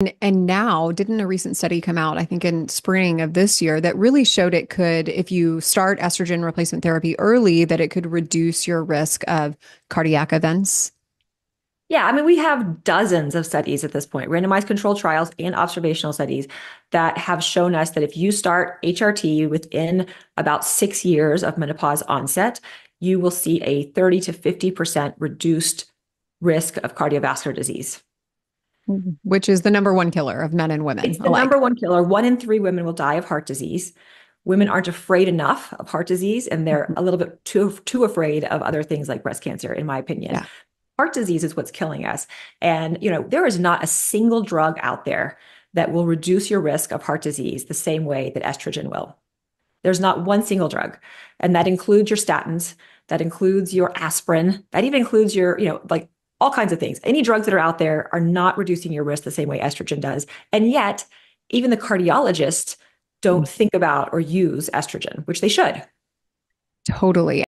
And, and now, didn't a recent study come out, I think in spring of this year, that really showed it could, if you start estrogen replacement therapy early, that it could reduce your risk of cardiac events? Yeah, I mean, we have dozens of studies at this point, randomized controlled trials and observational studies that have shown us that if you start HRT within about six years of menopause onset, you will see a 30 to 50% reduced risk of cardiovascular disease. Which is the number one killer of men and women. It's the alike. number one killer. One in three women will die of heart disease. Women aren't afraid enough of heart disease, and they're mm-hmm. a little bit too too afraid of other things like breast cancer, in my opinion. Yeah heart disease is what's killing us. And, you know, there is not a single drug out there that will reduce your risk of heart disease the same way that estrogen will. There's not one single drug. And that includes your statins, that includes your aspirin, that even includes your, you know, like all kinds of things. Any drugs that are out there are not reducing your risk the same way estrogen does. And yet, even the cardiologists don't mm. think about or use estrogen, which they should. Totally.